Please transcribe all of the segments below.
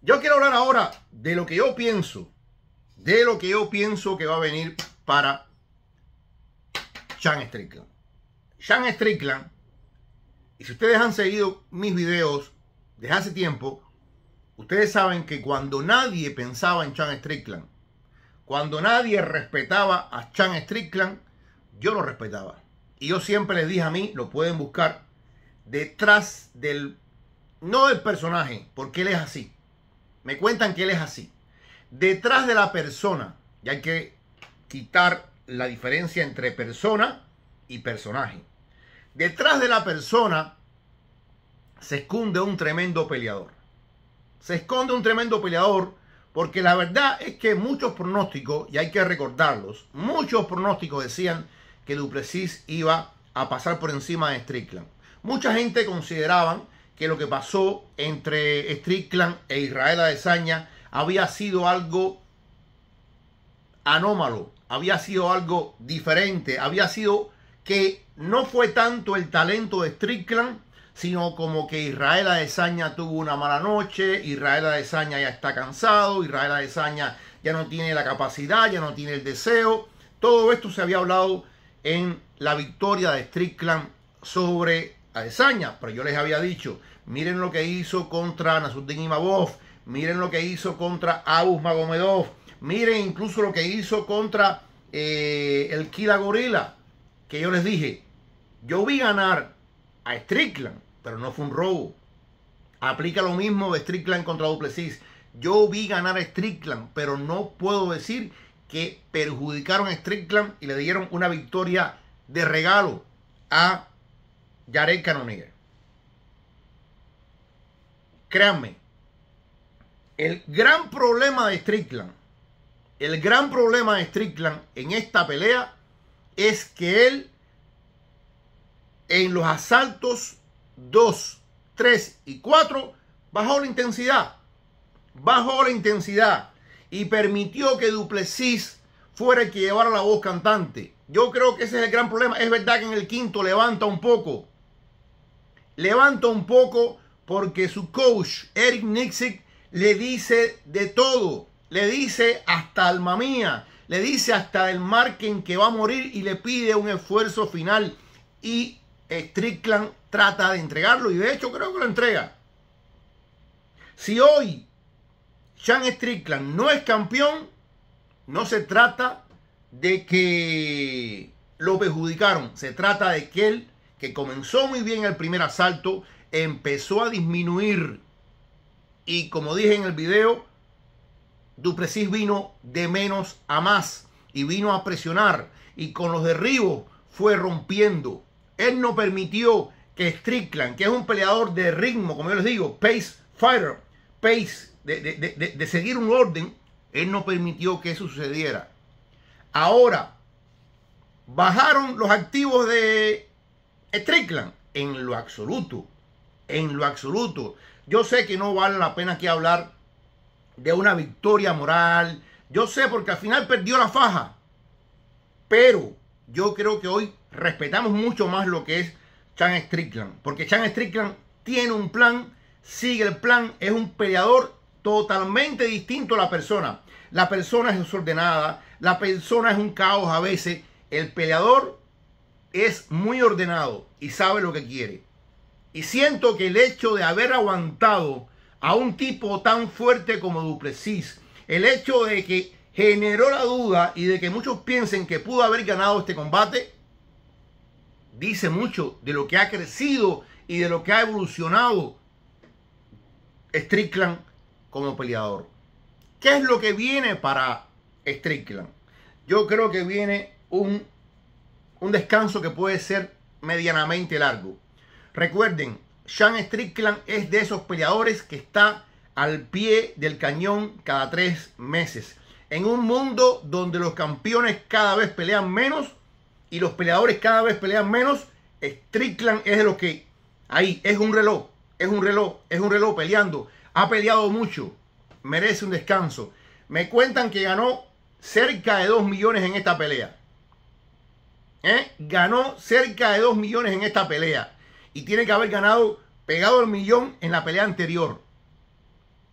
Yo quiero hablar ahora de lo que yo pienso, de lo que yo pienso que va a venir para Sean Strickland. Sean Strickland, y si ustedes han seguido mis videos desde hace tiempo, ustedes saben que cuando nadie pensaba en Sean Strickland, cuando nadie respetaba a Sean Strickland, yo lo respetaba. Y yo siempre les dije a mí, lo pueden buscar, detrás del, no del personaje, porque él es así. Me cuentan que él es así. Detrás de la persona, y hay que quitar la diferencia entre persona y personaje. Detrás de la persona se esconde un tremendo peleador. Se esconde un tremendo peleador porque la verdad es que muchos pronósticos, y hay que recordarlos, muchos pronósticos decían que Duplessis iba a pasar por encima de Strickland. Mucha gente consideraban que lo que pasó entre Strickland e Israel Adesanya había sido algo anómalo, había sido algo diferente, había sido que no fue tanto el talento de Strickland, sino como que Israel Adesanya tuvo una mala noche, Israel Adesanya ya está cansado, Israel Adesanya ya no tiene la capacidad, ya no tiene el deseo. Todo esto se había hablado en la victoria de Strickland sobre Adesanya, pero yo les había dicho, miren lo que hizo contra Nasruddin Imavov, miren lo que hizo contra Abus Magomedov, miren incluso lo que hizo contra eh, el Kila Gorila, que yo les dije, yo vi ganar a Strickland, pero no fue un robo. Aplica lo mismo de Strickland contra Duplessis. Yo vi ganar a Strickland, pero no puedo decir que perjudicaron a Strickland y le dieron una victoria de regalo a Jared Cannonier. Créanme, el gran problema de Strickland, el gran problema de Strickland en esta pelea es que él en los asaltos 2, 3 y 4 bajó la intensidad. Bajó la intensidad y permitió que Duplessis fuera el que llevara la voz cantante. Yo creo que ese es el gran problema. Es verdad que en el quinto levanta un poco. Levanta un poco porque su coach, Eric Nixick, le dice de todo. Le dice hasta alma mía. Le dice hasta el margen que va a morir y le pide un esfuerzo final. Y Strickland trata de entregarlo y de hecho creo que lo entrega. Si hoy Sean Strickland no es campeón, no se trata de que lo perjudicaron, se trata de que él, que comenzó muy bien el primer asalto, empezó a disminuir. Y como dije en el video, Duplessis vino de menos a más y vino a presionar y con los derribos fue rompiendo. Él no permitió que Strickland, que es un peleador de ritmo, como yo les digo, pace fighter, pace, de, seguir un orden, él no permitió que eso sucediera. Ahora, bajaron los activos de Strickland en lo absoluto, en lo absoluto. Yo sé que no vale la pena que hablar de una victoria moral. Yo sé porque al final perdió la faja. Pero yo creo que hoy respetamos mucho más lo que es Chan Strickland. Porque Chan Strickland tiene un plan, sigue el plan, es un peleador totalmente distinto a la persona. La persona es desordenada, la persona es un caos a veces. El peleador es muy ordenado y sabe lo que quiere. Y siento que el hecho de haber aguantado a un tipo tan fuerte como Duplessis, el hecho de que generó la duda y de que muchos piensen que pudo haber ganado este combate, dice mucho de lo que ha crecido y de lo que ha evolucionado Strickland como peleador. ¿Qué es lo que viene para Strickland? Yo creo que viene un, un descanso que puede ser medianamente largo. Recuerden, Sean Strickland es de esos peleadores que está al pie del cañón cada tres meses. En un mundo donde los campeones cada vez pelean menos, y los peleadores cada vez pelean menos, Strickland es de los que ahí es un reloj, es un reloj, es un reloj peleando. Ha peleado mucho, merece un descanso. Me cuentan que ganó cerca de 2 millones en esta pelea. ¿Eh? Ganó cerca de 2 millones en esta pelea. Y tiene que haber ganado pegado el millón en la pelea anterior.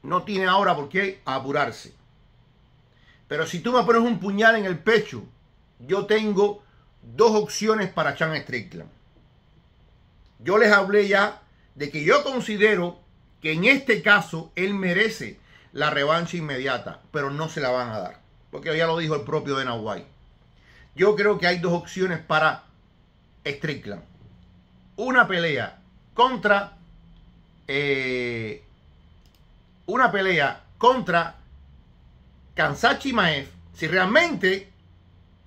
no tiene ahora por qué apurarse. Pero si tú me pones un puñal en el pecho, yo tengo dos opciones para Chan Strickland. Yo les hablé ya de que yo considero que en este caso él merece la revancha inmediata, pero no se la van a dar, porque ya lo dijo el propio Dana White. Yo creo que hay dos opciones para Strickland. Una pelea contra eh, una pelea contra Kansachi Maef. Si realmente,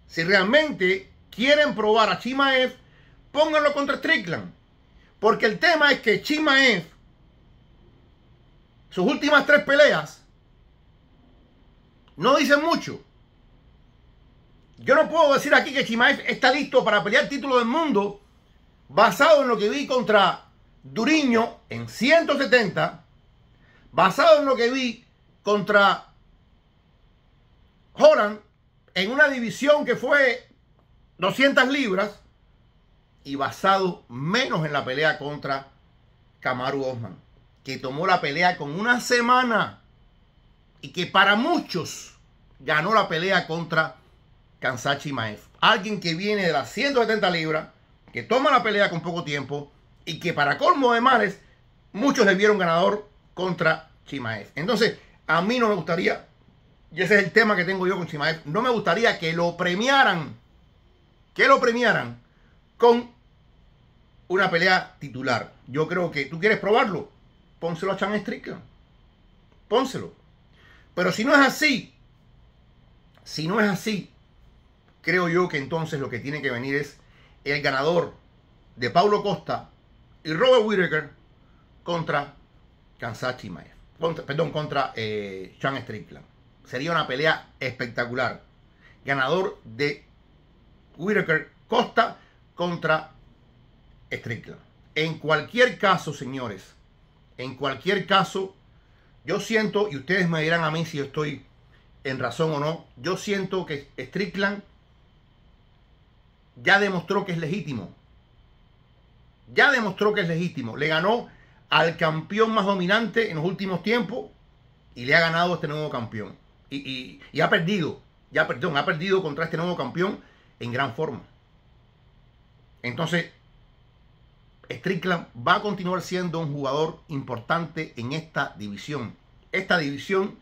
si realmente quieren probar a Chimaev, pónganlo contra Strickland. Porque el tema es que Chimaev, sus últimas tres peleas, no dicen mucho. Yo no puedo decir aquí que Chimaev está listo para pelear el título del mundo basado en lo que vi contra Duriño en 170, basado en lo que vi contra Holland en una división que fue 200 libras y basado menos en la pelea contra Kamaru Osman, que tomó la pelea con una semana y que para muchos ganó la pelea contra Kansachi Maef. Alguien que viene de las 170 libras, que toma la pelea con poco tiempo y que para colmo de males, muchos le vieron ganador contra Chimaev. Entonces, a mí no me gustaría, y ese es el tema que tengo yo con Chimaev, no me gustaría que lo premiaran, que lo premiaran con una pelea titular. Yo creo que tú quieres probarlo, pónselo a Chan Strickland. Pónselo. Pero si no es así, si no es así, creo yo que entonces lo que tiene que venir es el ganador de Paulo Costa y Robert Whittaker contra Kansachi Mayer. perdón, contra eh, Sean Strickland. Sería una pelea espectacular. Ganador de Whittaker Costa contra Strickland. En cualquier caso, señores, en cualquier caso, yo siento, y ustedes me dirán a mí si estoy en razón o no, yo siento que Strickland ya demostró que es legítimo. Ya demostró que es legítimo. Le ganó al campeón más dominante en los últimos tiempos y le ha ganado a este nuevo campeón. Y, ha perdido, ya perdón, ha perdido contra este nuevo campeón en gran forma. Entonces, Strickland va a continuar siendo un jugador importante en esta división. Esta división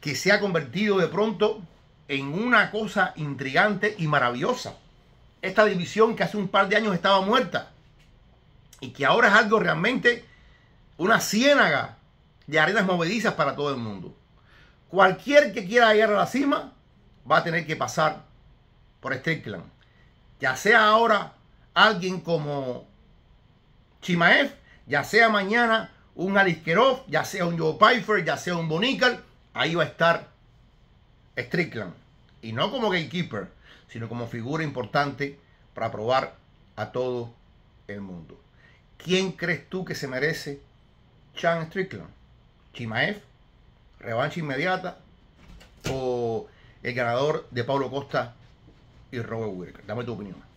que se ha convertido de pronto en una cosa intrigante y maravillosa esta división que hace un par de años estaba muerta y que ahora es algo realmente una ciénaga de arenas movedizas para todo el mundo. Cualquier que quiera llegar a la cima va a tener que pasar por Strickland. Ya sea ahora alguien como Chimaev, ya sea mañana un Aliskerov, ya sea un Joe Pfeiffer, ya sea un Bonical, ahí va a estar Strickland. Y no como gatekeeper, sino como figura importante para probar a todo el mundo. ¿Quién crees tú que se merece Chan Strickland? ¿Chimaev? ¿Revancha inmediata? ¿O el ganador de Pablo Costa y Robert Whittaker? Dame tu opinión.